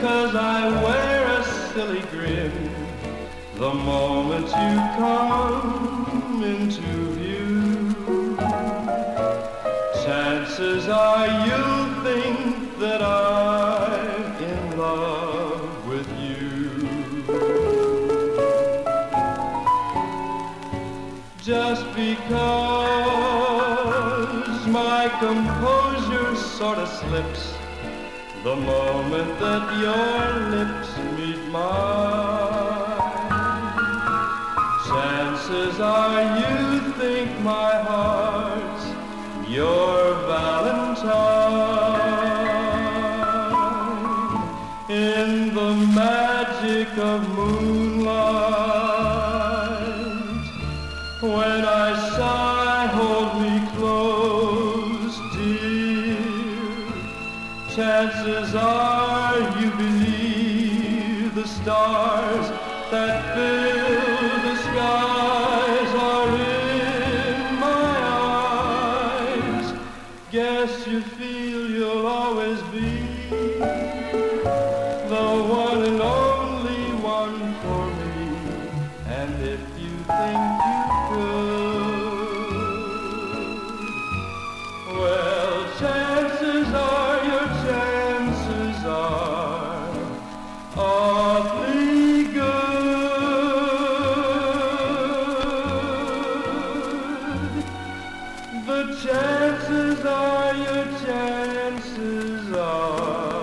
cause I wear a silly grin the moment you come into view. Chances are you'll think that I'm in love with you. Just because my composure sort of slips the moment that your lips meet mine. Chances are you think my heart's your Valentine. In the magic of moonlight, when I sigh, Chances are you believe the stars that fill the skies are in my eyes. Guess you feel you'll always be the one and only one for me. And if you think you could. The chances are your chances are.